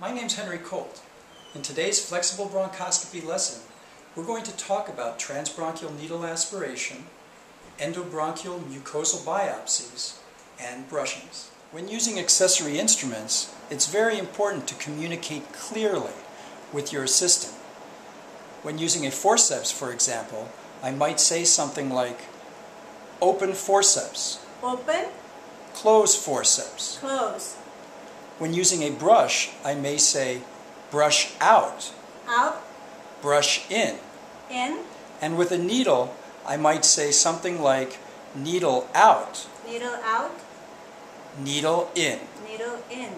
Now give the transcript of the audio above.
My name's Henri Colt. In today's flexible bronchoscopy lesson, we're going to talk about transbronchial needle aspiration, endobronchial mucosal biopsies, and brushings. When using accessory instruments, it's very important to communicate clearly with your assistant. When using a forceps, for example, I might say something like, open forceps, Open, close forceps. close, When using a brush, I may say, brush out, out, brush in. in, And with a needle, I might say something like, needle out, needle out, needle in. needle in.